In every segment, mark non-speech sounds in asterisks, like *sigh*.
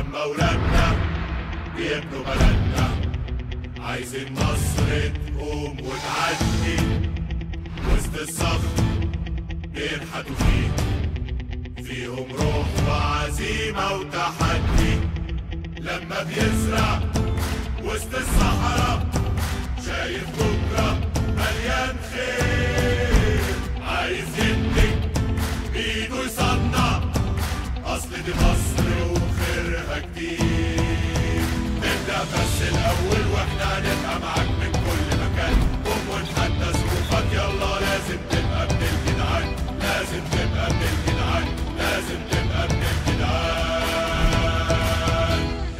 لما ولادنا بيبنوا بلدنا. عايزين مصر تقوم وتعدي. وسط الصخر بينحتوا فيه. فيهم روح وعزيمة وتحدي. لما بيزرع وسط الصحراء شايف بكرة مليان خير. عايز يبني بإيده يصنع. أصل دي مصر وخيرها كتير نبدأ بس الأول وإحنا معاك من كل مكان قوم ونحدى ظروفك يلا لازم تبقى ابن الجدعان لازم تبقى ابن الجدعان لازم تبقى ابن الجدعان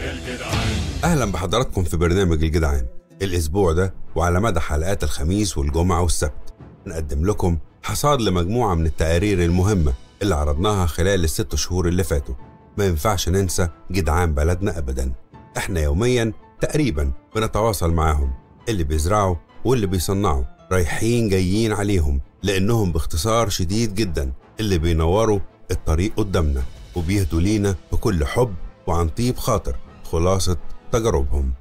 الجدعان أهلا بحضراتكم في برنامج الجدعان. الأسبوع ده وعلى مدى حلقات الخميس والجمعة والسبت. نقدم لكم حصاد لمجموعة من التقارير المهمة اللي عرضناها خلال الست شهور اللي فاتوا. ما ينفعش ننسى جدعان بلدنا أبدا. إحنا يوميا تقريبا بنتواصل معاهم. اللي بيزرعوا واللي بيصنعوا رايحين جايين عليهم لأنهم باختصار شديد جدا. اللي بينوروا الطريق قدامنا وبيهدوا لينا بكل حب وعن طيب خاطر. خلاصة تجاربهم.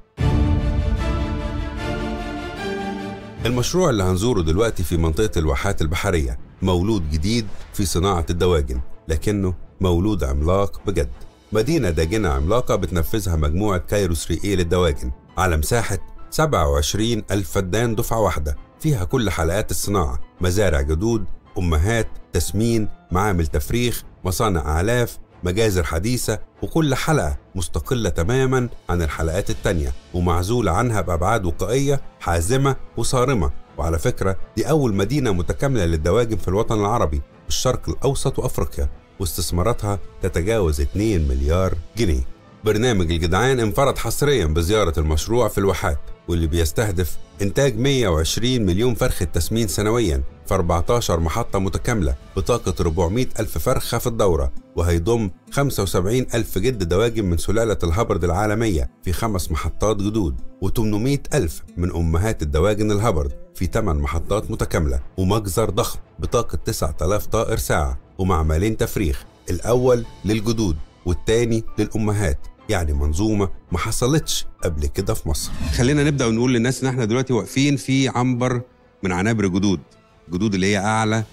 المشروع اللي هنزوره دلوقتي في منطقة الواحات البحرية مولود جديد في صناعة الدواجن لكنه مولود عملاق بجد. مدينة داجنة عملاقة بتنفذها مجموعة كايروس ريئي للدواجن. على مساحة 27 ألف فدان دفعة واحدة. فيها كل حلقات الصناعة. مزارع جدود أمهات تسمين معامل تفريخ مصانع أعلاف مجازر حديثة وكل حلقة مستقلة تماما عن الحلقات التانية. ومعزولة عنها بأبعاد وقائية حازمة وصارمة. وعلى فكرة دي أول مدينة متكاملة للدواجن في الوطن العربي الشرق الأوسط وأفريقيا. واستثماراتها تتجاوز 2 مليار جنيه. برنامج الجدعان انفرد حصريا بزيارة المشروع في الواحات واللي بيستهدف إنتاج 120 مليون فرخة تسمين سنويا في 14 محطة متكاملة بطاقة 400 ألف فرخة في الدورة وهيضم 75 ألف جد دواجن من سلالة الهبرد العالمية في خمس محطات جدود و800 ألف من أمهات الدواجن الهبرد في 8 محطات متكاملة ومجزر ضخم بطاقة 9000 طائر ساعة. ومعملين تفريخ الأول للجدود والتاني للأمهات. يعني منظومة ما حصلتش قبل كده في مصر. خلينا نبدأ ونقول للناس إن إحنا دلوقتي واقفين في عنبر من عنابر جدود. جدود اللي هي أعلى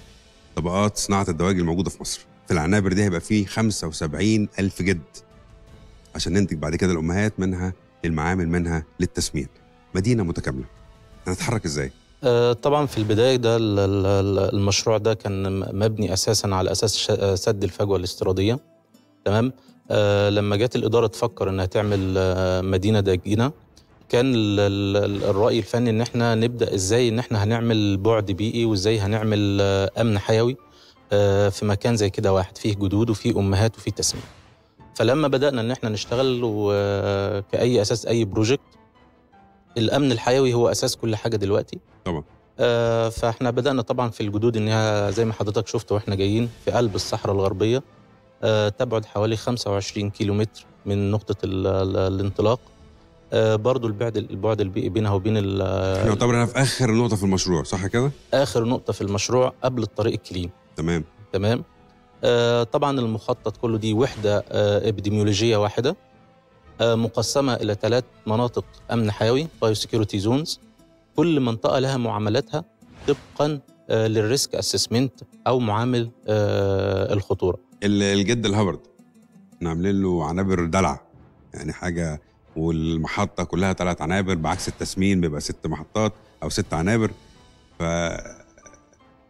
طبقات صناعة الدواجن الموجودة في مصر. في العنابر دي هيبقى فيه 75 ألف جد عشان ننتج بعد كده الأمهات منها للمعامل منها للتسمين مدينة متكاملة. هنتحرك إزاي؟ آه، طبعا في البداية ده ال- ال- ال- المشروع ده كان مبني أساسا على أساس ش- آه، سد الفجوة الاستيرادية. تمام؟ آه، لما جت الإدارة تفكر إنها تعمل مدينة داجنة كان ال- ال- ال- الرأي الفني إن إحنا نبدأ إزاي إن إحنا هنعمل بعد بيئي وإزاي هنعمل أمن حيوي في مكان زي كده واحد فيه جدود وفيه أمهات وفيه تسمين فلما بدأنا إن إحنا نشتغل وكأي أساس أي project الأمن الحيوي هو أساس كل حاجة دلوقتي. طبعا. آه، فاحنا بدأنا طبعا في الجدود انها زي ما حضرتك شفت وإحنا جايين في قلب الصحراء الغربية. آه، تبعد حوالي 25 كيلو متر من نقطة ال- ال- الانطلاق. آه، برضو البعد البعد البيئي بينها وبين ال- إحنا يعتبر هنا في آخر نقطة في المشروع صح كده؟ آخر نقطة في المشروع قبل الطريق الإقليمي تمام. تمام؟ آه، طبعا المخطط كله دي وحدة آه، ابيديميولوجية واحدة. آه، مقسمة إلى ثلاث مناطق أمن حيوي biosecurity zones كل منطقة لها معاملاتها طبقا آه، لل risk assessment أو معامل آه، الخطورة. ال- الجد الهبرد إحنا عاملين له عنابر دلع. يعني حاجة والمحطة كلها ثلاث عنابر بعكس التسمين بيبقى ست محطات أو ست عنابر. ف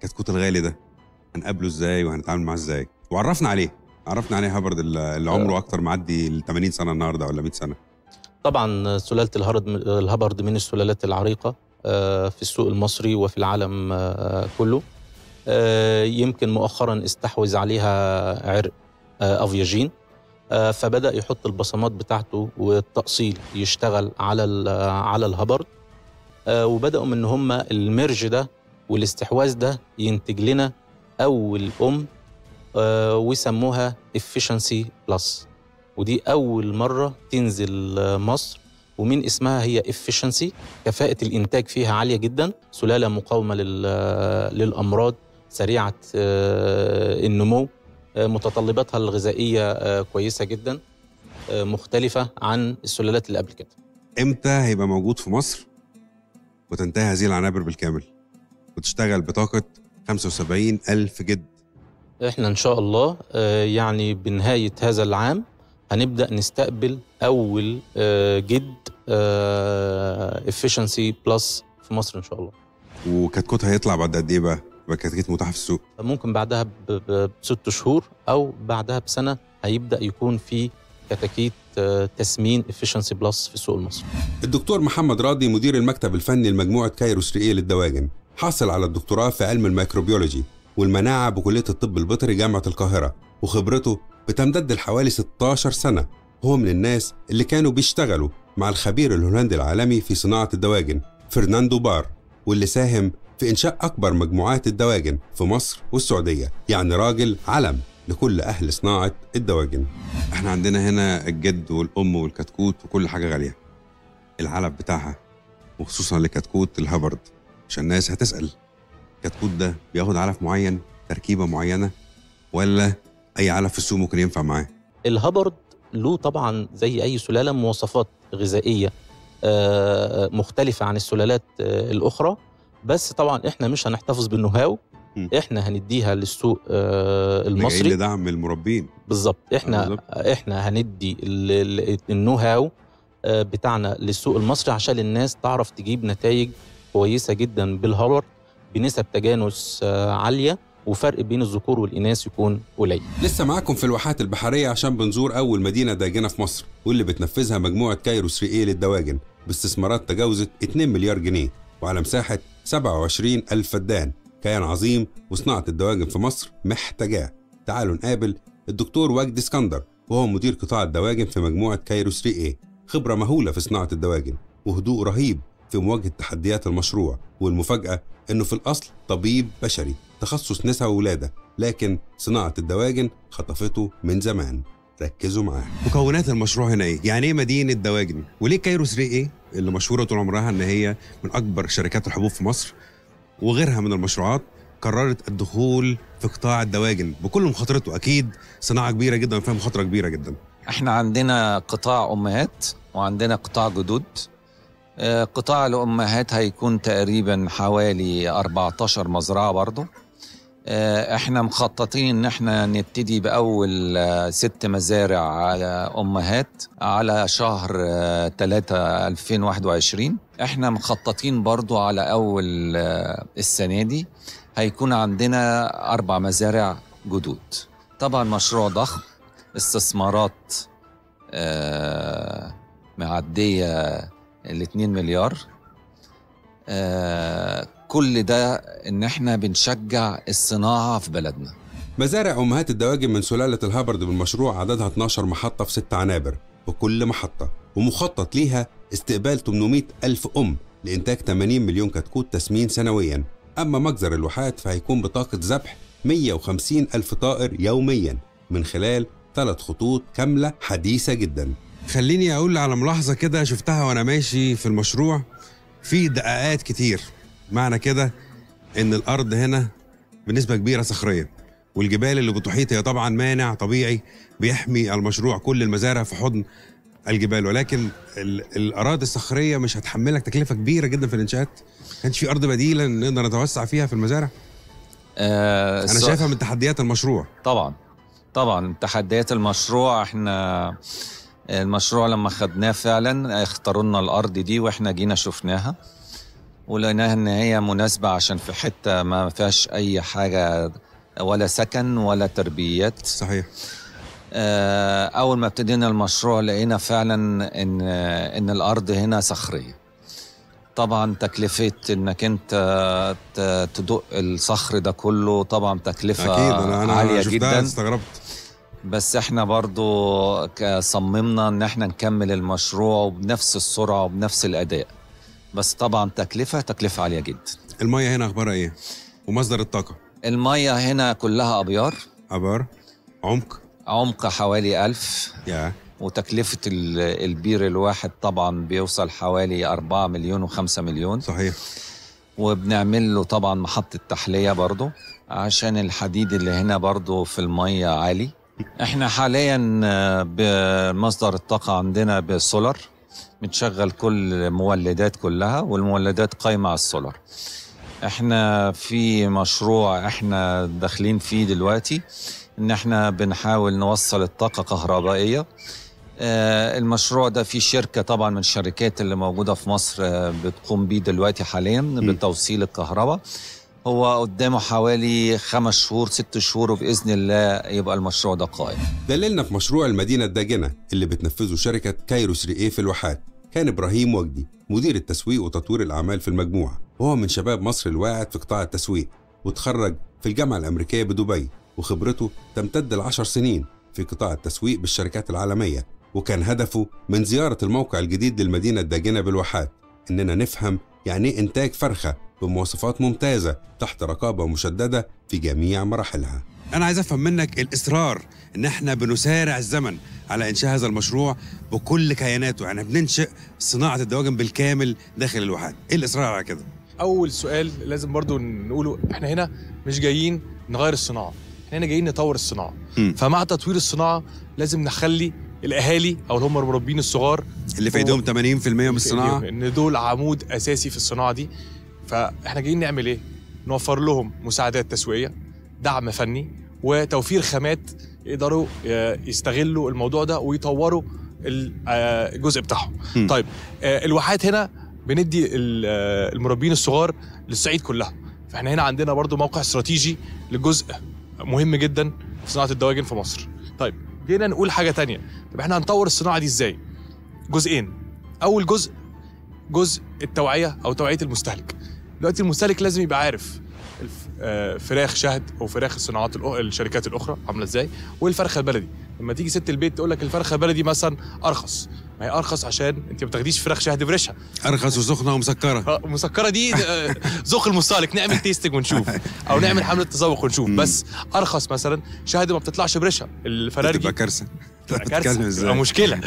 كتكوت الغالي ده هنقابله إزاي وهنتعامل معاه إزاي؟ وعرفنا عليه. عرفنا عليه هبرد اللي عمره أكتر معدي ال 80 سنة النهارده ولا 100 سنة. طبعا سلالة الهرد الهبرد من السلالات العريقة آه، في السوق المصري وفي العالم آه، كله. آه، يمكن مؤخرا استحوذ عليها عرق آه، افياجين آه، فبدأ يحط البصمات بتاعته والتأصيل يشتغل على على الهبرد آه، وبدأوا من ان هم ال merge ده والاستحواذ ده ينتج لنا أول أم آه، وسموها efficiency plus ودي أول مرة تنزل آه، مصر. ومن اسمها؟ هي efficiency. كفاءة الإنتاج فيها عالية جدا. سلالة مقاومة لل- آه، للأمراض. سريعة آه، النمو. آه، متطلباتها الغذائية آه، كويسة جدا. آه، مختلفة عن السلالات اللي قبل كده. إمتى هيبقى موجود في مصر؟ وتنتهي هذه العنابر بالكامل. وتشتغل بطاقة 75 ألف جد. إحنا إن شاء الله آه، يعني بنهاية هذا العام هنبدأ نستقبل أول آه، جد efficiency plus في مصر إن شاء الله. وكتكوت هيطلع بعد قد إيه بقى؟ يبقى كتكوت متاح في السوق. ممكن بعدها بست شهور أو بعدها بسنة هيبدأ يكون في كتاكيت آه، تسمين efficiency plus في السوق المصري الدكتور محمد راضي مدير المكتب الفني لمجموعة كايرو 3 للدواجن حاصل على الدكتوراه في علم الميكروبيولوجي. والمناعة بكلية الطب البيطري جامعة القاهرة وخبرته بتمتد لحوالي 16 سنة. هو من الناس اللي كانوا بيشتغلوا مع الخبير الهولندي العالمي في صناعة الدواجن فرناندو بار واللي ساهم في إنشاء أكبر مجموعات الدواجن في مصر والسعودية. يعني راجل علم لكل أهل صناعة الدواجن. إحنا عندنا هنا الجد والأم والكتكوت وكل حاجة غالية. العلب بتاعها وخصوصا لكتكوت الهبرد عشان الناس هتسأل. الكتكوت ده بياخد علف معين تركيبة معينة ولا أي علف في السوق ممكن ينفع معاه؟ الهبرد له طبعا زي أي سلالة مواصفات غذائية آه، مختلفة عن السلالات آه، الأخرى. بس طبعا إحنا مش هنحتفظ بالنو هاو م. إحنا هنديها للسوق آه، المصري. لدعم المربين بالظبط. إحنا بالظبط. إحنا هندي ال- ال- النو هاو بتاعنا للسوق المصري عشان الناس تعرف تجيب نتائج كويسة جدا بالهبر. بنسب تجانس آه، عالية وفرق بين الذكور والإناث يكون قليل. لسه معاكم في الواحات البحرية عشان بنزور أول مدينة داجنة في مصر واللي بتنفذها مجموعة كايرو 3 للدواجن باستثمارات تجاوزت 2 مليار جنيه وعلى مساحة 27 ألف فدان. كيان عظيم وصناعة الدواجن في مصر محتاجاه. تعالوا نقابل الدكتور وجدي اسكندر وهو مدير قطاع الدواجن في مجموعة كايرو 3 خبرة مهولة في صناعة الدواجن وهدوء رهيب في مواجهة تحديات المشروع والمفاجأة إنه في الأصل طبيب بشري تخصص نساء وولادة لكن صناعة الدواجن خطفته من زمان ركزوا معاه مكونات المشروع هنا إيه؟ يعني إيه مدينة دواجن؟ وليه كايرو 3 إيه؟ اللي مشهورة طول عمرها إن هي من أكبر شركات الحبوب في مصر وغيرها من المشروعات قررت الدخول في قطاع الدواجن بكل مخاطرته أكيد صناعة كبيرة جدا وفيها مخاطرة كبيرة جدا إحنا عندنا قطاع أمهات وعندنا قطاع جدود قطاع الأمهات هيكون تقريبا حوالي 14 مزرعة برضه آه، إحنا مخططين إن إحنا نبتدي بأول آه، ست مزارع على أمهات على شهر 3 2021 إحنا مخططين برضو على أول آه، السنة دي هيكون عندنا أربع مزارع جدود. طبعا مشروع ضخم استثمارات آه، معدية ال 2 مليار. آه، كل ده إن إحنا بنشجع الصناعة في بلدنا. مزارع أمهات الدواجن من سلالة الهابرد بالمشروع عددها 12 محطة في ست عنابر وكل محطة ومخطط ليها استقبال 800 ألف أم لإنتاج 80 مليون كتكوت تسمين سنويا. أما مجزر الواحات فهيكون بطاقة ذبح 150 ألف طائر يوميا من خلال ثلاث خطوط كاملة حديثة جدا. خليني أقول على ملاحظة كده شفتها وأنا ماشي في المشروع. في دقائق كتير. معنى كده إن الأرض هنا بنسبة كبيرة صخرية والجبال اللي بتحيط هي طبعا مانع طبيعي بيحمي المشروع كل المزارع في حضن الجبال. ولكن ال- الأراضي الصخرية مش هتحملك تكلفة كبيرة جدا في الإنشاءات. كانش في أرض بديلة نقدر نتوسع فيها في المزارع؟ آه، أنا شايفها من تحديات المشروع. طبعا. طبعا تحديات المشروع. إحنا المشروع لما خدناه فعلا اختاروا لنا الأرض دي وإحنا جينا شفناها ولقيناها إن هي مناسبة عشان في حتة ما فيهاش أي حاجة ولا سكن ولا تربيات. صحيح. آه، أول ما ابتدينا المشروع لقينا فعلا إن إن الأرض هنا صخرية. طبعا تكلفة إنك أنت تدق الصخر ده كله طبعا تكلفة أكيد أنا أنا عالية جدا. استغربت. بس إحنا برضو صممنا ان إحنا نكمل المشروع وبنفس السرعة وبنفس الأداء. بس طبعا تكلفة تكلفة عالية جدا. المية هنا أخبارها إيه؟ ومصدر الطاقة؟ المية هنا كلها أبيار. ابار عمق؟ عمق حوالي ألف. يا. وتكلفة ال- البير الواحد طبعا بيوصل حوالي 4 مليون و5 مليون. صحيح. وبنعمل له طبعا محطة تحلية برضو عشان الحديد اللي هنا برضو في المية عالي. إحنا حاليا آه، بمصدر الطاقة عندنا بالسولار بنشغل كل المولدات كلها والمولدات قايمة على السولار. إحنا في مشروع إحنا داخلين فيه دلوقتي ان إحنا بنحاول نوصل الطاقة كهربائية. آه، المشروع ده في شركة طبعا من الشركات اللي موجودة في مصر آه، بتقوم بيه دلوقتي حاليا بتوصيل الكهرباء. هو قدامه حوالي خمس شهور ست شهور وبإذن الله يبقى المشروع ده قائم. دللنا في مشروع المدينة الداجنة اللي بتنفذه شركة كايرو 3 اي في الواحات. كان إبراهيم وجدي مدير التسويق وتطوير الأعمال في المجموعة. وهو من شباب مصر الواعد في قطاع التسويق وتخرج في الجامعة الأمريكية بدبي وخبرته تمتد لعشر سنين في قطاع التسويق بالشركات العالمية. وكان هدفه من زيارة الموقع الجديد للمدينة الداجنة بالواحات إننا نفهم يعني إيه إنتاج فرخة بمواصفات ممتازة تحت رقابة مشددة في جميع مراحلها. أنا عايز أفهم منك الإصرار إن إحنا بنسارع الزمن على إنشاء هذا المشروع بكل كياناته. يعني بننشئ صناعة الدواجن بالكامل داخل الواحات. إيه الإصرار على كده؟ أول سؤال لازم برضو نقوله إحنا هنا مش جايين نغير الصناعة. إحنا هنا جايين نطور الصناعة. مم. فمع تطوير الصناعة لازم نخلي الأهالي أو اللي هم المربين الصغار اللي في إيديهم 80% من الصناعة. إن دول عمود أساسي في الصناعة دي. فاحنا جايين نعمل إيه؟ نوفر لهم مساعدات تسويقية دعم فني وتوفير خامات يقدروا آه، يستغلوا الموضوع ده ويطوروا آه، الجزء بتاعهم. طيب آه، الواحات هنا بندي ال- المربين الصغار للصعيد كلها. فاحنا هنا عندنا برضو موقع استراتيجي لجزء مهم جدا في صناعة الدواجن في مصر. طيب جينا نقول حاجة تانية. طب إحنا هنطور الصناعة دي إزاي؟ جزئين. أول جزء جزء التوعية أو توعية المستهلك. دلوقتي المستهلك لازم يبقى عارف آه، فراخ شهد أو فراخ الصناعات الشركات الاخرى عاملة إزاي والفرخه البلدي. لما تيجي ست البيت تقول لك الفرخه البلدي مثلا أرخص. ما هي أرخص عشان انت ما بتاخديش فراخ شهد فريشها أرخص وسخنة ومسكرة. آه، مسكرة دي آه، ذوق المستهلك. نعمل تيستنج ونشوف. *laughs* أو نعمل حملة تذوق ونشوف. بس أرخص مثلا شهد ما بتطلعش بريشها. الفرارجي تبقى كارثة. *laughs* كارثة. مشكلة.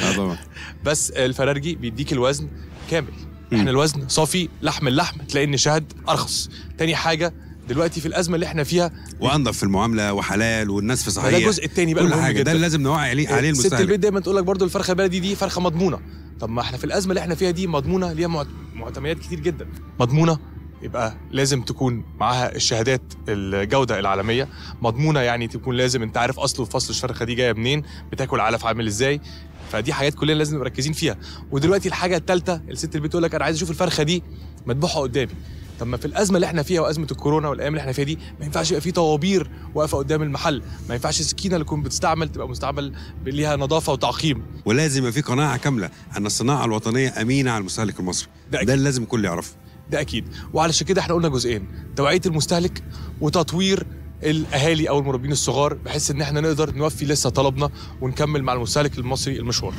بس الفرارجي بيديك الوزن كامل. إحنا الوزن صافي لحم اللحم تلاقي إن شهد أرخص. تاني حاجة دلوقتي في الأزمة اللي إحنا فيها وانضف في المعاملة وحلال والناس في صحيه الجزء التاني بقى كل حاجة. ده جدا. اللي لازم نوعي عليه عليه ست المستهلك البيت دايما تقول لك برضو الفرخة البلدي دي فرخة مضمونة. طب ما إحنا في الأزمة اللي إحنا فيها دي مضمونة ليها معت- معتمدات كتير جدا. مضمونة؟ يبقى لازم تكون معاها الشهادات الجودة العالمية. مضمونة يعني تكون لازم انت عارف أصل وفصل الفرخه دي جاية منين بتاكل علف عامل إزاي. فدي حاجات كلنا لازم نبقى مركزين فيها. ودلوقتي الحاجة الثالثه الست البيت تقول لك أنا عايز أشوف الفرخة دي مذبوحه قدامي. طب ما في الأزمة اللي إحنا فيها وأزمة الكورونا والأيام اللي إحنا فيها دي ما ينفعش يبقى في طوابير واقفة قدام المحل. ما ينفعش السكينة اللي تكون بتستعمل تبقى مستعمل ليها نظافة وتعقيم. ولازم يبقى في قناعة كاملة أن الصناعة الوطنية أمينة على المستهلك المصري. ده ده. اللي لازم الكل يعرفه. ده أكيد. وعلشان كده إحنا قلنا جزئين توعية المستهلك وتطوير الأهالي أو المربين الصغار بحيث إن إحنا نقدر نوفي لسه طلبنا ونكمل مع المستهلك المصري المشوار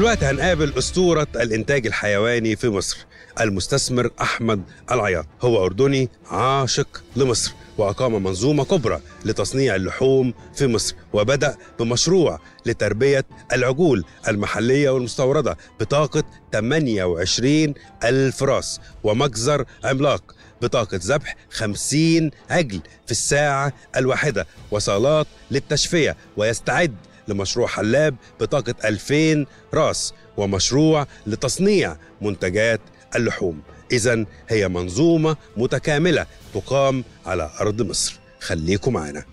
دلوقتي هنقابل أسطورة الإنتاج الحيواني في مصر المستثمر أحمد العياط. هو أردني عاشق لمصر وأقام منظومة كبرى لتصنيع اللحوم في مصر وبدأ بمشروع لتربية العجول المحلية والمستوردة بطاقة 28 ألف راس ومجزر عملاق بطاقة ذبح 50 عجل في الساعة الواحدة وصالات للتشفية ويستعد لمشروع حلاب بطاقة 2000 راس ومشروع لتصنيع منتجات اللحوم. إذا هي منظومة متكاملة تقام على أرض مصر. خليكم معنا.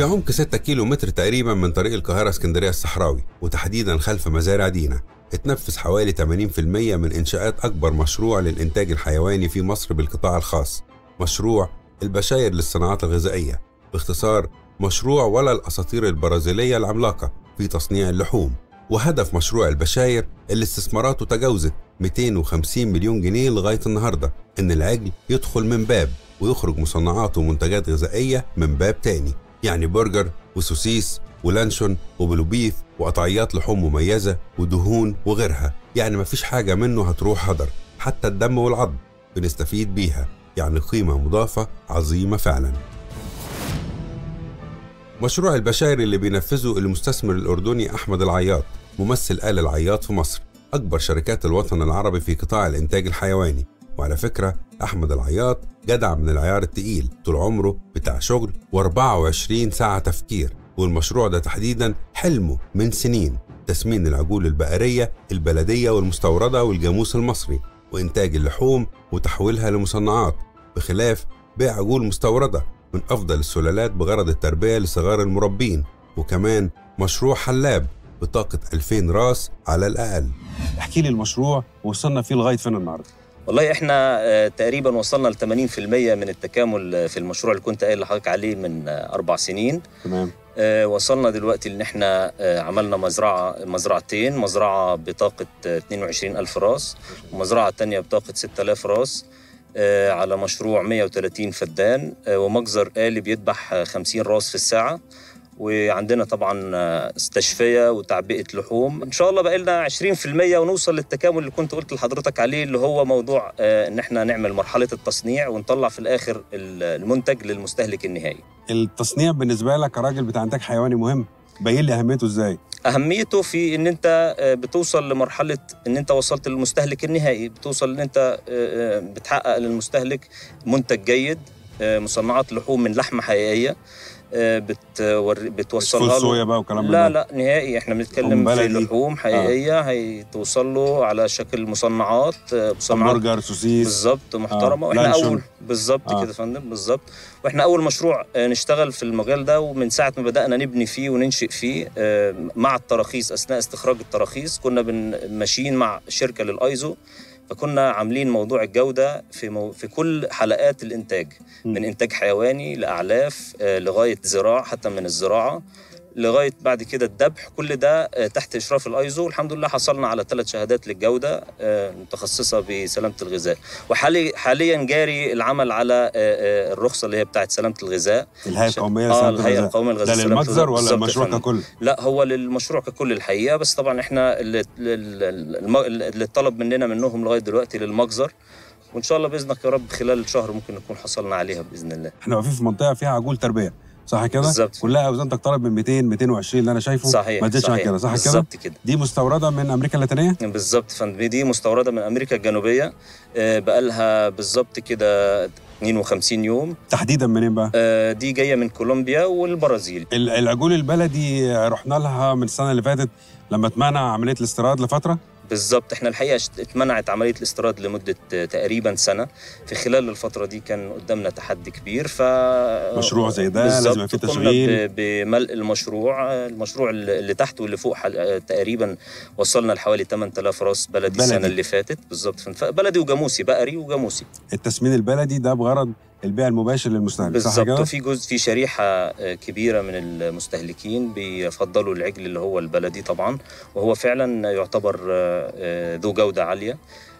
في عمق 6 كيلو متر تقريبا من طريق القاهرة اسكندرية الصحراوي وتحديدا خلف مزارع دينا. اتنفذ حوالي 80% من إنشاءات أكبر مشروع للإنتاج الحيواني في مصر بالقطاع الخاص. مشروع البشاير للصناعات الغذائية. باختصار مشروع ولا الأساطير البرازيلية العملاقة في تصنيع اللحوم. وهدف مشروع البشاير اللي استثماراته تجاوزت 250 مليون جنيه لغاية النهاردة إن العجل يدخل من باب ويخرج مصنعات ومنتجات غذائية من باب تاني. يعني برجر وسوسيس ولانشون وبلوبيف وقطعيات لحوم مميزة ودهون وغيرها. يعني مفيش حاجة منه هتروح هدر. حتى الدم والعظم بنستفيد بيها. يعني قيمة مضافة عظيمة فعلا. مشروع البشاير اللي بينفذه المستثمر الأردني أحمد العياط ممثل آل العياط في مصر أكبر شركات الوطن العربي في قطاع الإنتاج الحيواني. وعلى فكرة أحمد العياط جدع من العيار التقيل طول عمره بتاع شغل و24 ساعة تفكير والمشروع ده تحديدا حلمه من سنين تسمين العجول البقرية البلدية والمستوردة والجاموس المصري وإنتاج اللحوم وتحويلها لمصنعات بخلاف بيع عجول مستوردة من أفضل السلالات بغرض التربية لصغار المربين وكمان مشروع حلاب بطاقة 2000 راس على الأقل. احكي لي المشروع وصلنا فيه لغاية فين النهارده؟ والله إحنا آه، تقريبا وصلنا ل 80% من التكامل في المشروع اللي كنت قايل لحضرتك عليه من آه، أربع سنين. تمام. آه، وصلنا دلوقتي إن إحنا عملنا مزرعة مزرعتين مزرعة بطاقة آه، 22 ألف راس ومزرعة تانية بطاقة 6000 راس على مشروع 130 فدان ومجزر آلي بيذبح آه، 50 راس في الساعة. وعندنا طبعا استشفية وتعبئة لحوم. إن شاء الله بقى لنا 20% ونوصل للتكامل اللي كنت قلت لحضرتك عليه اللي هو موضوع آه، إن إحنا نعمل مرحلة التصنيع ونطلع في الآخر ال- المنتج للمستهلك النهائي. التصنيع بالنسبة لك كراجل بتاع إنتاج حيواني مهم بين لي أهميته إزاي؟ أهميته في إن أنت آه، بتوصل لمرحلة إن أنت وصلت للمستهلك النهائي بتوصل إن أنت آه، بتحقق للمستهلك منتج جيد مصنعات لحوم من لحمة حقيقية. بتور- بتوصلها له صويا بقى وكلام لا. لا نهائي إحنا بنتكلم في. لحوم حقيقية هيتوصل له على شكل مصنعات آه، مصنعات همبرجر سوسيس بالظبط محترمة آه، وإحنا لانشون. اول بالظبط آه. كده يا فندم بالظبط وإحنا أول مشروع آه، نشتغل في المجال ده ومن ساعة ما بدأنا نبني فيه وننشئ فيه آه، مع التراخيص أثناء استخراج التراخيص كنا ماشيين مع شركة للأيزو فكنا عاملين موضوع الجودة في مو في كل حلقات الإنتاج. من إنتاج حيواني لأعلاف آه، لغاية زراعة حتى من الزراعة لغاية بعد كده الذبح. كل ده آه، تحت إشراف الأيزو. الحمد لله حصلنا على ثلاث شهادات للجودة آه، متخصصة بسلامة الغذاء. وحالي حاليا جاري العمل على آه، الرخصة اللي هي بتاعت سلامة الغذاء. الهيئة القومية آه لسلامة الهيئة الغذاء. القومية للغذاء ده للمجزر الغذاء. ولا المشروع. ككل؟ لا هو للمشروع ككل الحقيقة. بس طبعا إحنا اللي اللي طلب مننا منهم لغاية دلوقتي للمجزر. وإن شاء الله بإذنك يا رب خلال شهر ممكن نكون حصلنا عليها بإذن الله. إحنا واقفين في منطقة فيها عجول تربية. صح كده؟ بالظبط. كلها اوزان تقترب من 200 220 اللي أنا شايفه. صحيح ما تزيدش عن. كده صح كده؟ بالظبط كده. دي مستوردة من أمريكا اللاتينية؟ بالظبط فندم. دي مستوردة من أمريكا الجنوبية. آه، بقالها بالظبط كده 52 يوم. تحديدا منين بقى؟ آه، دي جاية من كولومبيا والبرازيل. ال- العجول البلدي رحنا لها من السنة اللي فاتت لما اتمنع عملية الاستيراد لفترة؟ بالظبط إحنا الحقيقة اتمنعت عملية الاستيراد لمدة تقريبا سنة. في خلال الفترة دي كان قدامنا تحدي كبير ف مشروع زي ده لازم قمنا تشغيل. بملء المشروع. المشروع اللي تحت واللي فوق حل- تقريبا وصلنا لحوالي 8000 راس بلدي, بلدي. السنة اللي فاتت. بالظبط بلدي وجاموسي بقري وجاموسي. التسمين البلدي ده بغرض البيع المباشر للمستهلك صح بالظبط. كده؟ وفي جزء في شريحة آه، كبيرة من المستهلكين بيفضلوا العجل اللي هو البلدي طبعا وهو فعلا يعتبر آه، آه، ذو جودة عالية.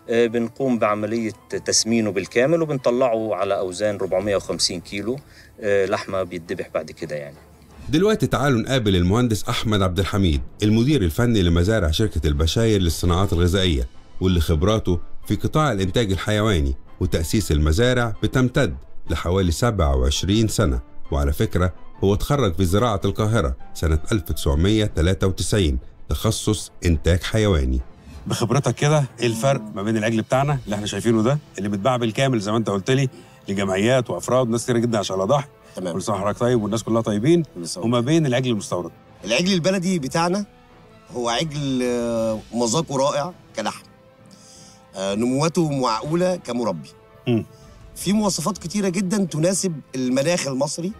بنقوم بعملية تسمينه بالكامل وبنطلعه على أوزان 450 كيلو لحمة بيتذبح بعد كده يعني. دلوقتي تعالوا نقابل المهندس أحمد عبد الحميد المدير الفني لمزارع شركة البشاير للصناعات الغذائية واللي خبراته في قطاع الإنتاج الحيواني وتأسيس المزارع بتمتد. لحوالي 27 سنة. وعلى فكرة هو اتخرج في زراعة القاهرة سنة 1993 تخصص إنتاج حيواني. بخبرتك كده إيه الفرق ما بين العجل بتاعنا اللي إحنا شايفينه ده اللي بيتباع بالكامل زي ما أنت قلت لي لجمعيات وأفراد وناس كتير جدا عشان الاضاحي تمام. كل سنة وحضرتك طيب والناس كلها طيبين. وما بين العجل المستورد. العجل البلدي بتاعنا هو عجل آه، مذاقه رائع كلحم. آه، نمواته معقولة كمربي. مم. في مواصفات كتيرة جدا تناسب المناخ المصري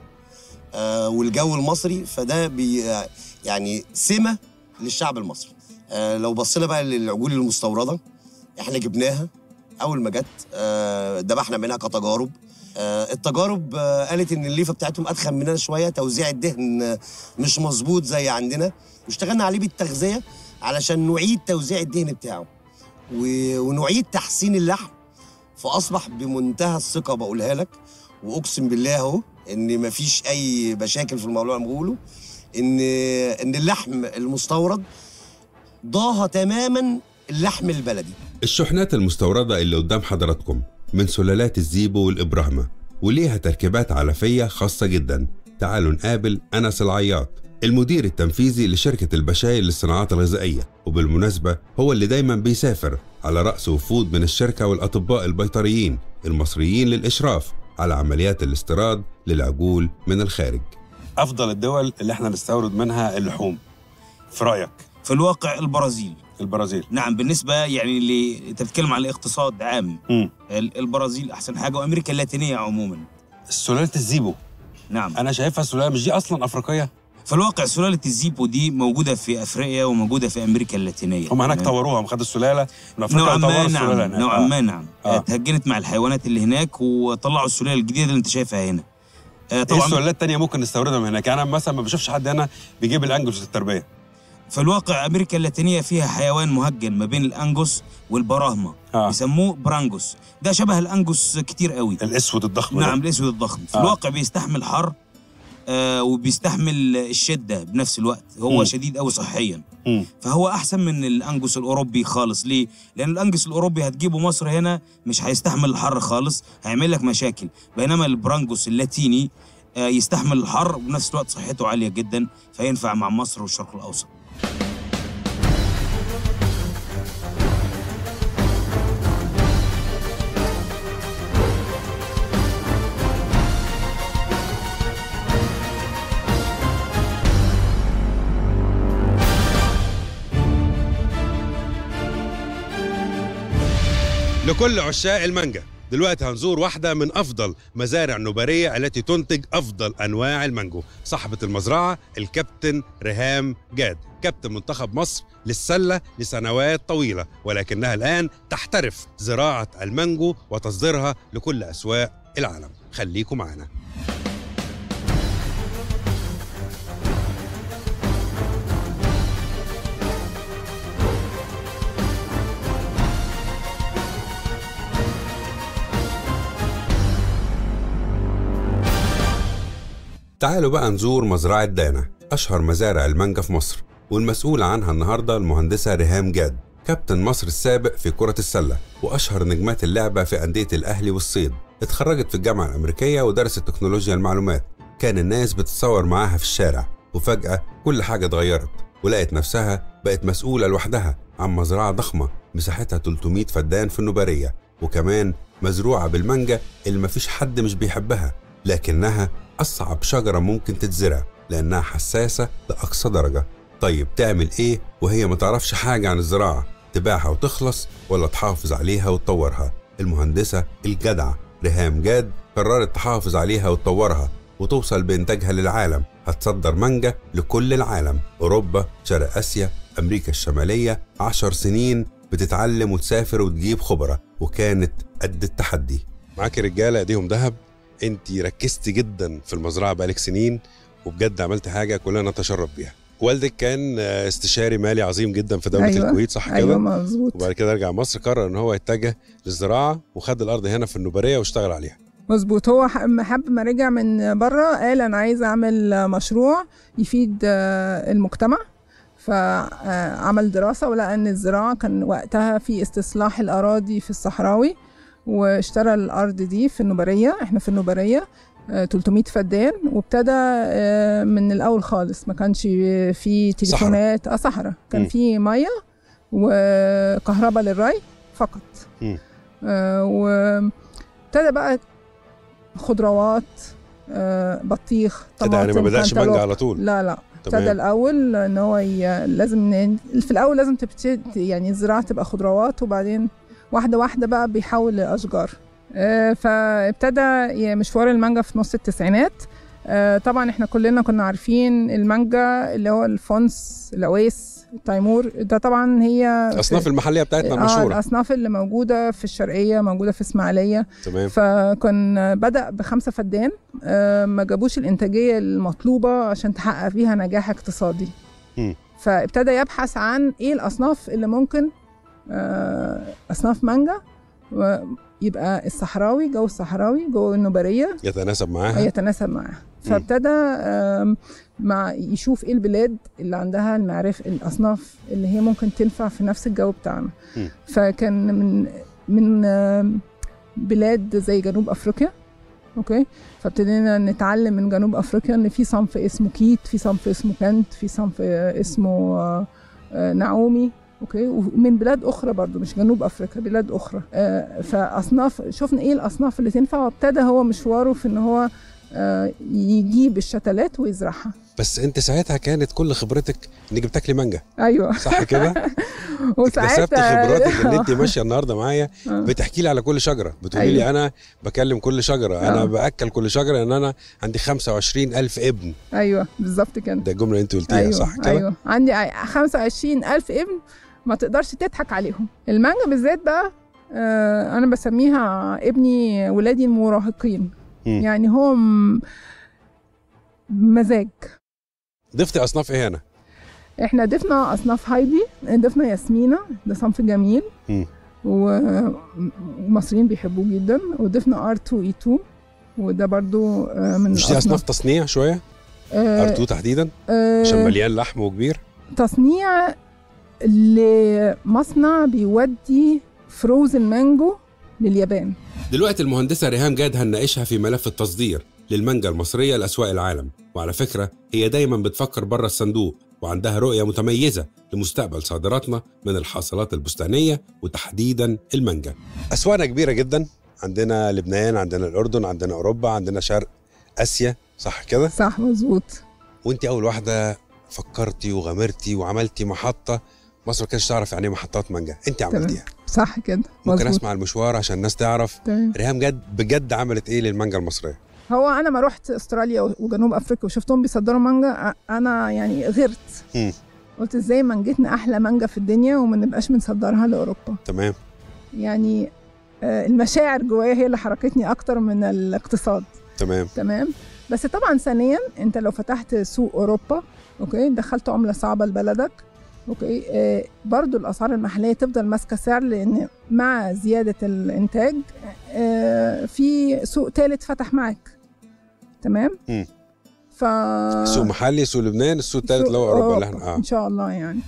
آه، والجو المصري فده بي آه، يعني سمة للشعب المصري. آه، لو بصينا بقى للعجول المستوردة إحنا جبناها أول ما جت آه، ذبحنا منها كتجارب. آه، التجارب آه، قالت إن الليفة بتاعتهم أتخن مننا شوية توزيع الدهن مش مظبوط زي عندنا واشتغلنا عليه بالتغذية علشان نعيد توزيع الدهن بتاعه ونعيد تحسين اللحم. فأصبح بمنتهى الثقة بقولها لك وأقسم بالله أهو إن مفيش أي مشاكل في الموضوع اللي بقوله إن إن اللحم المستورد ضاهى تماما اللحم البلدي. الشحنات المستوردة اللي قدام حضراتكم من سلالات الزيبو والإبراهيمة وليها تركيبات علفية خاصة جدا. تعالوا نقابل أنس العياط. المدير التنفيذي لشركة البشاير للصناعات الغذائية وبالمناسبة هو اللي دايما بيسافر على رأس وفود من الشركة والأطباء البيطريين المصريين للإشراف على عمليات الاستيراد للعجول من الخارج. أفضل الدول اللي إحنا نستورد منها اللحوم. في رأيك؟ في الواقع البرازيل. البرازيل. نعم بالنسبة يعني اللي انت بتتكلم عن الاقتصاد عام. ال- البرازيل أحسن حاجة وأمريكا اللاتينية عموما. سلالة الزيبو. نعم. أنا شايفها سلالة مش دي أصلا أفريقية؟ في الواقع سلالة الزيبو دي موجودة في أفريقيا وموجودة في أمريكا اللاتينية هم هناك يعني طوروها خدوا السلالة من أفريقيا نوعا ما نعم. نوعا آه. ما نعم آه. تهجنت مع الحيوانات اللي هناك وطلعوا السلالة الجديدة اللي انت شايفها هنا آه، إيه طبعا السلالات التانية ممكن نستوردها من هناك يعني أنا مثلا ما بشوفش حد هنا بيجيب الأنجوس للتربية في الواقع أمريكا اللاتينية فيها حيوان مهجن ما بين الأنجوس والبراهما آه. بيسموه برانجوس ده شبه الأنجوس كتير قوي الأسود الضخم نعم ده. الأسود الضخم في آه. الواقع بيستحمل حر آه وبيستحمل الشدة بنفس الوقت. هو مم. شديد قوي صحيا. مم. فهو أحسن من الأنجوس الأوروبي خالص. ليه؟ لأن الأنجوس الأوروبي هتجيبه مصر هنا مش هيستحمل الحر خالص هيعمل لك مشاكل. بينما البرانجوس اللاتيني آه يستحمل الحر وبنفس الوقت صحته عالية جدا فينفع مع مصر والشرق الأوسط. لكل عشاق المانجا. دلوقتي هنزور واحدة من أفضل مزارع نوبارية التي تنتج أفضل أنواع المانجو. صاحبة المزرعة الكابتن ريهام جاد كابتن منتخب مصر للسلة لسنوات طويلة ولكنها الآن تحترف زراعة المانجو وتصديرها لكل أسواق العالم. خليكم معنا. تعالوا بقى نزور مزرعة دانا أشهر مزارع المانجا في مصر والمسؤول عنها النهاردة المهندسة ريهام جاد كابتن مصر السابق في كرة السلة وأشهر نجمات اللعبة في أندية الأهلي والصيد اتخرجت في الجامعة الأمريكية ودرست تكنولوجيا المعلومات. كان الناس بتتصور معاها في الشارع وفجأة كل حاجة اتغيرت ولقت نفسها بقت مسؤولة لوحدها عن مزرعة ضخمة مساحتها 300 فدان في النوبارية وكمان مزروعة بالمانجا اللي مفيش حد مش بيحبها لكنها أصعب شجرة ممكن تتزرع لأنها حساسة لأقصى درجة. طيب تعمل إيه وهي ما تعرفش حاجة عن الزراعة؟ تبيعها وتخلص ولا تحافظ عليها وتطورها؟ المهندسة الجدعة ريهام جاد قررت تحافظ عليها وتطورها وتوصل بإنتاجها للعالم. هتصدر مانجا لكل العالم. أوروبا شرق آسيا أمريكا الشمالية عشر سنين بتتعلم وتسافر وتجيب خبرة وكانت قد التحدي. معاك رجالة إيديهم ذهب. انت ركزتي جدا في المزرعة بقالك سنين وبجد عملت حاجة كلنا نتشرف بيها. والدك كان آه، استشاري مالي عظيم جدا في دولة أيوة. الكويت صح كده؟ أيوه مظبوط. وبعد كده رجع مصر قرر إن هو يتجه للزراعة وخد الأرض هنا في النوباريه واشتغل عليها. مظبوط. هو حب ما رجع من بره قال أنا عايز أعمل مشروع يفيد آه، المجتمع. فعمل دراسة ولقى إن الزراعة كان وقتها في استصلاح الأراضي في الصحراوي. واشترى الأرض دي في النوباريه إحنا في النوباريه آه، 300 فدان وابتدى آه، من الأول خالص. ما كانش في تليفونات. آه صحراء. كان. في مية وكهرباء للري فقط. آه، وابتدى بقى خضروات آه، بطيخ. كده يعني ما طماطم بدأش كانتالوب. مانجا على طول؟ لا لا. ابتدى الأول إن هو ي... لازم. في الأول لازم تبتدي يعني الزراعة تبقى خضروات وبعدين واحدة واحدة بقى بيحول لأشجار. آه، فابتدى مشوار المانجا في نص التسعينات. آه، طبعا إحنا كلنا كنا عارفين المانجا اللي هو الفونس العويس تيمور. ده طبعا هي الأصناف المحلية بتاعتنا آه المشهوره الأصناف اللي موجودة في الشرقية موجودة في إسماعيلية. تمام. فكان بدأ بخمسة فدان. آه، ما جابوش الإنتاجية المطلوبة عشان تحقق فيها نجاح اقتصادي. مم. فابتدى يبحث عن إيه الأصناف اللي ممكن أصناف مانجا ويبقى الصحراوي جو الصحراوي جو النوبريه يتناسب معاها. يتناسب معاه فابتدى مع يشوف إيه البلاد اللي عندها المعرف الأصناف اللي هي ممكن تنفع في نفس الجو بتاعنا. مم. فكان من من بلاد زي جنوب أفريقيا. okay؟ فابتدينا نتعلم من جنوب أفريقيا إن في صنف اسمه Keitt في صنف اسمه Kent في صنف آه، اسمه آه، آه، Naomi. okay؟ ومن بلاد أخرى برضو مش جنوب أفريقيا بلاد أخرى. آه، فأصناف شفنا إيه الأصناف اللي تنفع؟ وابتدى هو مشواره في إن هو آه، يجيب الشتلات ويزرعها. بس أنت ساعتها كانت كل خبرتك إنك بتاكلي مانجا. أيوه. صح كده؟ *laughs* اكتسبت خبراتك إن أنت ماشية *laughs* النهارده معايا. آه. بتحكي لي على كل شجرة. بتقولي لي أيوة. أنا بكلم كل شجرة. أنا آه. بأكل كل شجرة ان أنا عندي 25 ألف ابن. أيوه بالظبط كده. ده الجملة اللي أنت قلتيها أيوه صح كده؟ أيوه. عندي 25 ألف ابن ما تقدرش تضحك عليهم. المانجا بالذات بقى آه أنا بسميها ابني ولادي المراهقين. يعني هم مزاج. ضفتي أصناف إيه هنا؟ إحنا ضفنا أصناف هايبي ضفنا ياسمينة ده صنف جميل. مم. والمصريين بيحبوه جدا. وضفنا R2E2 وده برضو آه، من مش دي أصناف تصنيع شوية؟ آه، R2 تحديدا؟ عشان مليان لحم وكبير. تصنيع لمصنع بيودي frozen mango لليابان. دلوقتي المهندسة ريهام جاد هنناقشها في ملف التصدير للمانجا المصرية لأسواق العالم. وعلى فكرة هي دايما بتفكر بره الصندوق وعندها رؤية متميزة لمستقبل صادراتنا من الحاصلات البستانية وتحديدا المانجا. أسواقنا كبيرة جدا. عندنا لبنان عندنا الأردن عندنا أوروبا عندنا شرق آسيا. صح كده؟ صح مظبوط. وانت أول واحدة فكرتي وغامرتي وعملتي محطة مصر ما كانتش تعرف يعني إيه محطات مانجا. أنت عملتيها. صح كده ممكن أسمع المشوار عشان الناس تعرف تمام. ريهام جد بجد عملت إيه للمانجا المصرية؟ هو أنا ما رحت أستراليا وجنوب أفريقيا وشفتهم بيصدروا مانجا أنا يعني غيرت. قلت إزاي مانجتنا أحلى مانجا في الدنيا وما نبقاش بنصدرها لأوروبا. تمام. يعني آه، المشاعر جوايا هي اللي حركتني أكتر من الاقتصاد. تمام. تمام. بس طبعا ثانيا أنت لو فتحت سوق أوروبا okay دخلت عملة صعبة لبلدك أوكي. آه برضو الأسعار المحلية تفضل ماسكة سعر لأن مع زيادة الإنتاج آه في سوق ثالث فتح معاك. تمام. ف سوق محلي سوق لبنان السوق الثالث اللي هو أوروبا اللي إحنا آه. إن شاء الله يعني.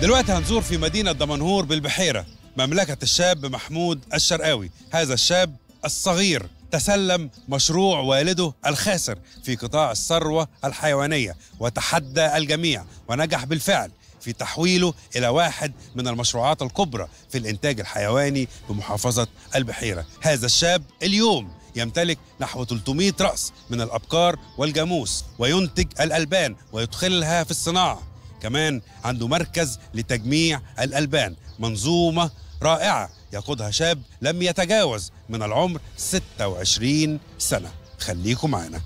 دلوقتي هنزور في مدينة دمنهور بالبحيرة مملكة الشاب محمود الشرقاوي. هذا الشاب الصغير تسلم مشروع والده الخاسر في قطاع الثروة الحيوانية وتحدى الجميع ونجح بالفعل في تحويله إلى واحد من المشروعات الكبرى في الإنتاج الحيواني بمحافظة البحيرة. هذا الشاب اليوم يمتلك نحو 300 رأس من الأبقار والجاموس وينتج الألبان ويدخلها في الصناعة. كمان عنده مركز لتجميع الألبان. منظومة رائعة يقودها شاب لم يتجاوز من العمر 26 سنة. خليكم معنا.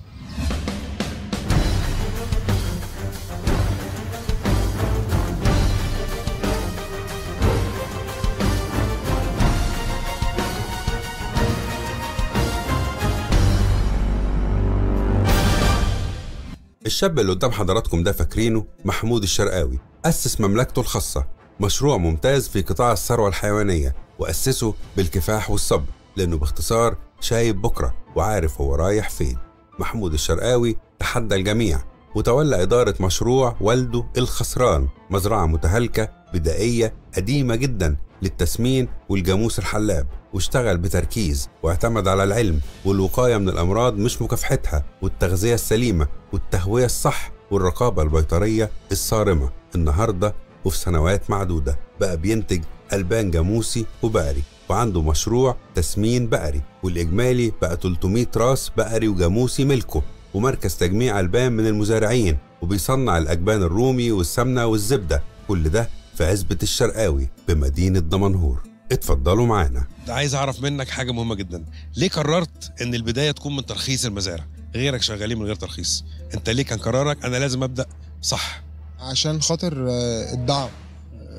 الشاب اللي قدام حضراتكم ده فاكرينه؟ محمود الشرقاوي. أسس مملكته الخاصة. مشروع ممتاز في قطاع الثروة الحيوانية وأسسه بالكفاح والصبر لأنه باختصار شايف بكرة وعارف هو رايح فين. محمود الشرقاوي تحدى الجميع وتولى إدارة مشروع والده الخسران. مزرعة متهالكة بدائية قديمة جدا للتسمين والجاموس الحلاب واشتغل بتركيز واعتمد على العلم والوقاية من الأمراض مش مكافحتها والتغذية السليمة والتهوية الصح والرقابة البيطرية الصارمة. النهاردة وفي سنوات معدودة بقى بينتج ألبان جاموسي وبقري وعنده مشروع تسمين بقري والإجمالي بقى 300 راس بقري وجاموسي ملكه ومركز تجميع ألبان من المزارعين وبيصنع الأجبان الرومي والسمنة والزبدة. كل ده في عزبة الشرقاوي بمدينة دمنهور. اتفضلوا معانا. عايز أعرف منك حاجة مهمة جدا. ليه قررت إن البداية تكون من ترخيص المزارع؟ غيرك شغالين من غير ترخيص. أنت ليه كان قرارك أنا لازم أبدأ؟ صح. عشان خاطر آه، الدعم.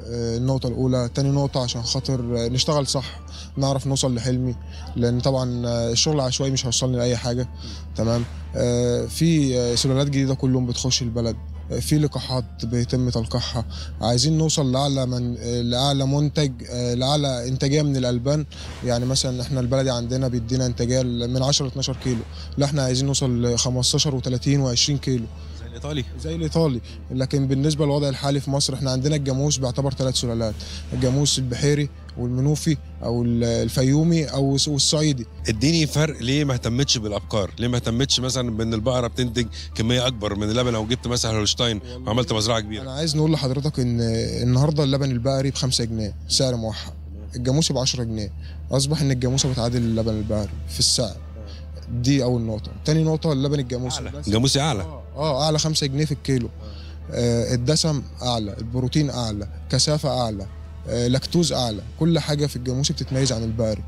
آه، النقطة الأولى. تاني نقطة عشان خاطر آه، نشتغل صح. نعرف نوصل لحلمي. لأن طبعا الشغل العشوائي مش هيوصلني لأي حاجة. تمام. في سلالات جديدة كل يوم بتخش البلد. في لقاحات بيتم تلقيحها عايزين نوصل لأعلى من لأعلى منتج لأعلى إنتاجية من الألبان. يعني مثلا إحنا البلدي عندنا بيدينا إنتاجية من 10 ل 12 كيلو. لا إحنا عايزين نوصل ل 15 و30 و20 كيلو. زي الإيطالي؟ زي الإيطالي. لكن بالنسبة للوضع الحالي في مصر إحنا عندنا الجاموس بيعتبر ثلاث سلالات. الجاموس البحيري والمنوفي أو الفيومي أو والصعيدي. اديني فرق ليه ما اهتمتش بالأبقار؟ ليه ما اهتمتش مثلا بإن البقرة بتنتج كمية أكبر من اللبن؟ أو جبت مثلا هولشتاين وعملت مزرعة كبيرة. أنا عايز نقول لحضرتك إن النهارده اللبن البقري ب 5 جنيه سعر موحد. الجاموسي ب 10 جنيه. أصبح إن الجاموسة بتعادل اللبن البقري في السعر. دي أول نقطة. تاني نقطة اللبن الجاموسي. أعلى. جاموسي أعلى. آه أعلى 5 جنيه في الكيلو. آه الدسم أعلى البروتين أعلى كثافة أعلى. آه لاكتوز أعلى. كل حاجة في الجاموسي بتتميز عن البقري.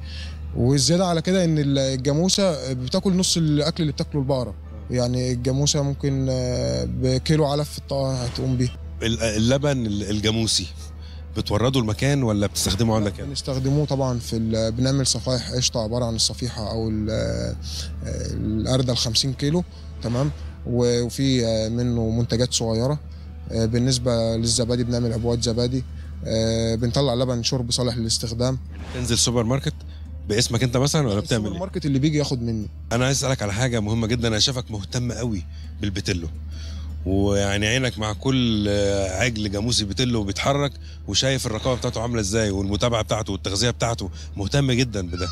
والزياده على كده إن الجاموسة بتاكل نص الأكل اللي بتاكله البقرة. يعني الجاموسة ممكن آه بكيلو علف في الطاقه هتقوم بيه. ال- اللبن ال- الجاموسي بتورده المكان ولا بتستخدمه عندك يعني؟ بنستخدموه طبعا في بنعمل صفايح قشطة عبارة عن الصفيحة أو ال- آه، الأردة ال 50 كيلو. تمام؟ وفي آه، منه منتجات صغيرة. آه، بالنسبة للزبادي بنعمل عبوات زبادي. آه، بنطلع لبن شرب صالح للاستخدام. تنزل سوبر ماركت باسمك انت مثلا ولا بتعمل السوبر إيه؟ ماركت اللي بيجي ياخد مني. أنا عايز أسألك على حاجة مهمة جدا أنا شايفك مهتم قوي بالبتلو. ويعني عينك مع كل آه، عجل جاموسي بتلو بيتحرك وشايف الرقابة بتاعته عاملة إزاي والمتابعة بتاعته والتغذية بتاعته. مهتم جدا بده.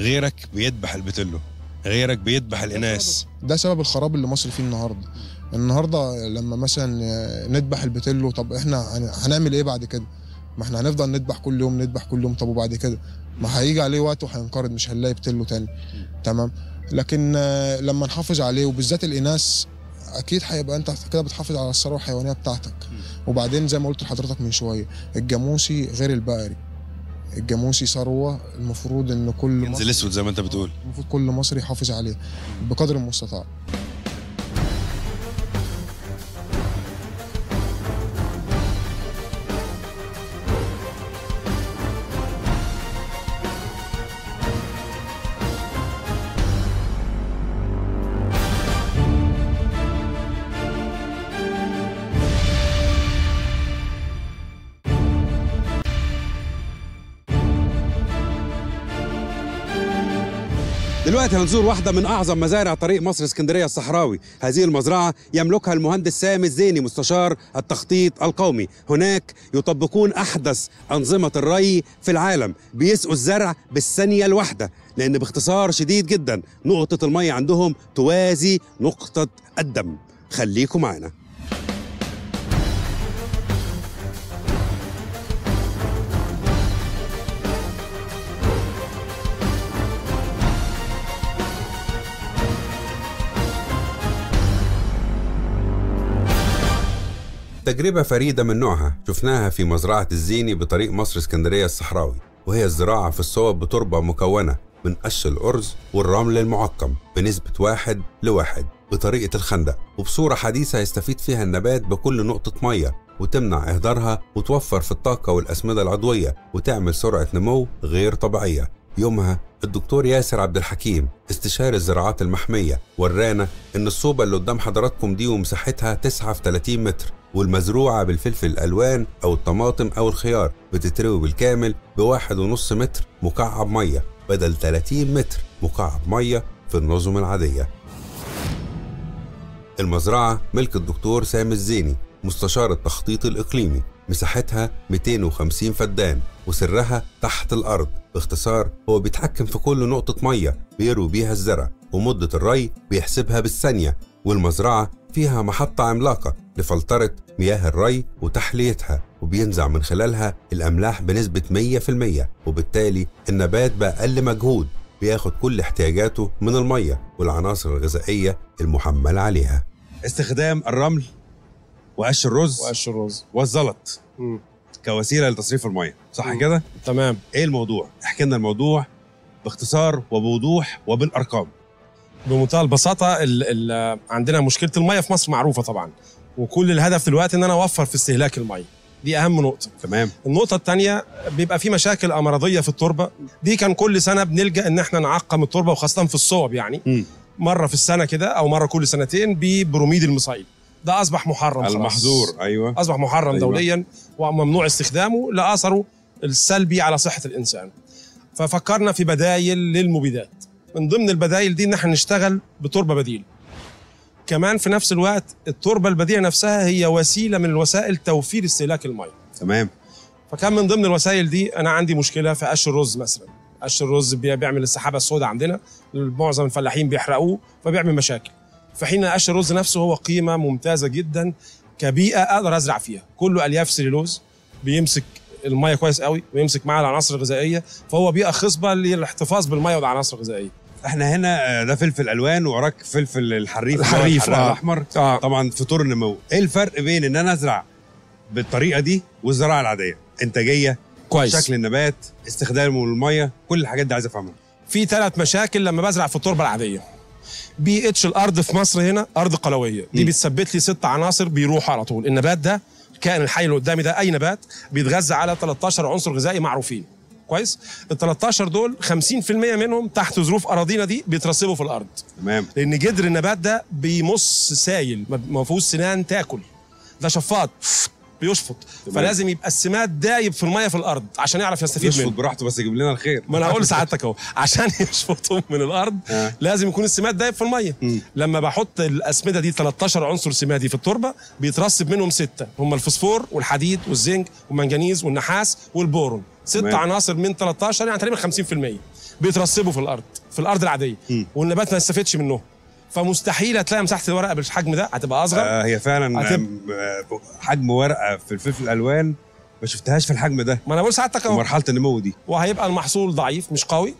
غيرك بيذبح البتلو. غيرك بيذبح الإناث. ده سبب الخراب اللي مصر فيه النهارده. النهارده لما مثلا نذبح البتلو طب إحنا هن- هنعمل إيه بعد كده؟ ما إحنا هنفضل نذبح كل يوم نذبح كل يوم طب وبعد كده؟ ما هيجي عليه وقت وهينقرض مش هنلاقي بتلو تاني. تمام؟ لكن لما نحافظ عليه وبالذات الإناث أكيد هيبقى أنت كده بتحافظ على الثروة الحيوانية بتاعتك. وبعدين زي ما قلت لحضرتك من شوية الجاموسي غير البقري. الجاموسي ثروة المفروض إن كل ينزل أسود زي ما أنت بتقول. المفروض كل مصري يحافظ عليه بقدر المستطاع. دلوقتي هنزور واحدة من أعظم مزارع طريق مصر اسكندرية الصحراوي. هذه المزرعة يملكها المهندس سامي الزيني مستشار التخطيط القومي. هناك يطبقون أحدث أنظمة الري في العالم بيسقوا الزرع بالثانية الواحدة لأن باختصار شديد جدا نقطة المية عندهم توازي نقطة الدم. خليكم معنا. تجربة فريدة من نوعها. شفناها في مزرعة الزيني بطريق مصر اسكندرية الصحراوي وهي الزراعة في الصوب بتربة مكونة من قش الأرز والرمل المعقم بنسبة واحد لواحد بطريقة الخندق وبصورة حديثة يستفيد فيها النبات بكل نقطة مية وتمنع إهدارها وتوفر في الطاقة والأسمدة العضوية وتعمل سرعة نمو غير طبيعية. يومها الدكتور ياسر عبد الحكيم استشاري الزراعات المحمية ورانا إن الصوبة اللي قدام حضراتكم دي ومساحتها 9 في 30 متر. والمزروعة بالفلفل الألوان أو الطماطم أو الخيار بتتروي بالكامل بواحد ونص متر مكعب مية بدل 30 متر مكعب مية في النظم العادية. المزرعة ملك الدكتور سامي الزيني مستشار التخطيط الإقليمي مساحتها 250 فدان وسرها تحت الأرض. باختصار هو بيتحكم في كل نقطة مية بيروي بيها الزرع ومدة الري بيحسبها بالثانية والمزرعة فيها محطة عملاقة لفلترة مياه الري وتحليتها وبينزع من خلالها الأملاح بنسبة 100% وبالتالي النبات بأقل مجهود بياخد كل احتياجاته من المية والعناصر الغذائية المحملة عليها. استخدام الرمل وقش الرز وقش الرز. والزلط. كوسيلة لتصريف المية صح. كده؟ تمام. إيه الموضوع؟ إحكي لنا الموضوع باختصار وبوضوح وبالأرقام. بمنتهى البساطة ال ال عندنا مشكلة الميه في مصر معروفة طبعا. وكل الهدف دلوقتي إن أنا أوفر في استهلاك الميه دي أهم نقطة. تمام. النقطة الثانية بيبقى في مشاكل أمراضية في التربة. دي كان كل سنة بنلجأ إن إحنا نعقم التربة وخاصة في الصوب يعني. مم. مرة في السنة كده أو مرة كل سنتين ببروميد المصايل ده أصبح محرم خلاص. المحظور. أيوه. أصبح محرم. أيوة. دوليا وممنوع استخدامه لاثره السلبي على صحة الإنسان. ففكرنا في بدايل للمبيدات. من ضمن البدايل دي إن إحنا نشتغل بتربة بديل كمان في نفس الوقت التربة البديلة نفسها هي وسيلة من الوسائل توفير استهلاك الميه تمام. فكان من ضمن الوسائل دي أنا عندي مشكلة في قش الرز مثلا. قش الرز بي- بيعمل السحابة السوداء عندنا معظم الفلاحين بيحرقوه فبيعمل مشاكل. في حين قش الرز نفسه هو قيمة ممتازة جدا كبيئة أقدر أزرع فيها. كله ألياف سليلوز بيمسك الميه كويس قوي ويمسك معاها العناصر الغذائية فهو بيئة خصبة للاحتفاظ بالميه والعناصر الغذائية. إحنا هنا آه، ده فلفل ألوان وراك فلفل الحريف الحريف، آه. الأحمر. آه. طبعا فطور النمو. إيه الفرق بين إن أنا أزرع بالطريقة دي والزراعة العادية؟ إنتاجية كويس. شكل النبات استخدامه للميه كل الحاجات دي عايز أفهمها. في ثلاث مشاكل لما بزرع في التربة العادية. بي اتش الأرض في مصر هنا أرض قلوية. دي. بتثبت لي ست عناصر بيروحوا على طول. النبات ده الكائن الحي اللي قدامي ده أي نبات بيتغذى على 13 عنصر غذائي معروفين. كويس؟ ال 13 دول 50% منهم تحت ظروف أراضينا دي بيترسبوا في الأرض. تمام. لأن جذر النبات ده بيمص سايل ما فيهوش سنان تاكل. ده شفاط. بيشفط. فلازم يبقى السماد دايب في المية في الأرض عشان يعرف يستفيد يشفط منه براحته بس يجيب لنا الخير ما أنا هقول لسعادتك أهو عشان *laughs* يشفطهم من الأرض آه. لازم يكون السماد دايب في المية مم. لما بحط الأسمدة دي 13 عنصر سمادي في التربة بيترسب منهم ستة هم الفوسفور والحديد والزنك والمنجنيز والنحاس والبورون ست تمام. عناصر من 13 يعني تقريبا 50% بيترسبوا في الأرض في الأرض العادية مم. والنبات ما يستفدش منهم فمستحيل هتلاقي مساحة الورقة بالحجم ده هتبقى أصغر. آه هي فعلا هتب- آه، حجم ورقة في الفلفل الألوان ما شفتهاش في الحجم ده. ما أنا بقول سعادتك في أهو. مرحله النمو دي. وهيبقى المحصول ضعيف مش قوي.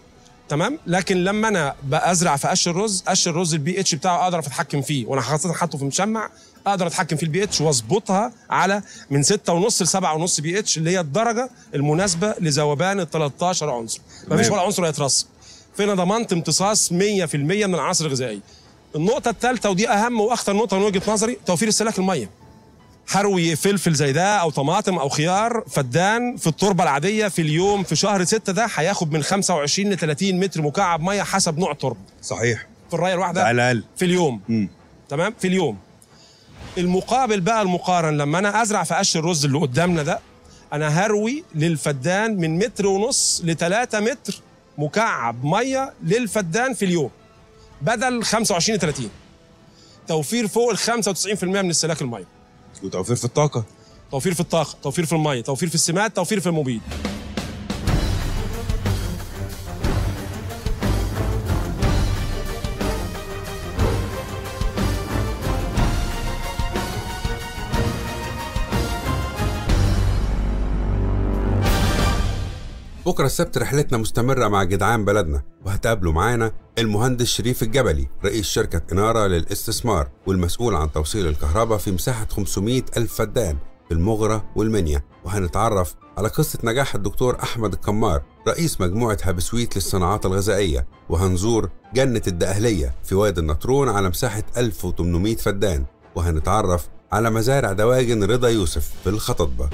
تمام؟ لكن لما أنا بزرع في قش الرز قش الرز البي اتش بتاعه أقدر أتحكم فيه. وأنا خاصة حاطه في مشمع أقدر أتحكم في البي اتش وأظبطها على من 6.5 ل 7.5 بي اتش اللي هي الدرجة المناسبة لذوبان ال 13 عنصر. مفيش. ولا عنصر هيترسب. فانا ضمنت امتصاص 100% من العناصر الغذائية. النقطة الثالثة ودي أهم وأخطر نقطة من وجهة نظري توفير استهلاك المية. هروي فلفل زي ده أو طماطم أو خيار فدان في التربة العادية في اليوم في شهر ستة ده هياخد من 25 ل 30 متر مكعب مية حسب نوع التربة. صحيح. في الرية دي الواحدة على الأقل. في اليوم. مم. تمام؟ في اليوم. المقابل بقى المقارن لما أنا أزرع في قش الرز اللي قدامنا ده أنا هروي للفدان من متر ونص ل 3 متر مكعب مية للفدان في اليوم. بدل 25 ل 30 توفير فوق ال 95% من استهلاك المية. وتوفير في الطاقة. توفير في الطاقة توفير في المية توفير في السماد توفير في المبيد بكرة السبت رحلتنا مستمرة مع جدعان بلدنا وهتقابلوا معانا المهندس شريف الجبلي رئيس شركة إنارة للاستثمار والمسؤول عن توصيل الكهرباء في مساحة 500 ألف فدان في المغرة والمنيا. وهنتعرف على قصة نجاح الدكتور أحمد الكمار رئيس مجموعة هابسويت للصناعات الغذائية. وهنزور جنة الدقهلية في وادي النطرون على مساحة 1800 فدان. وهنتعرف على مزارع دواجن رضا يوسف في الخططبة.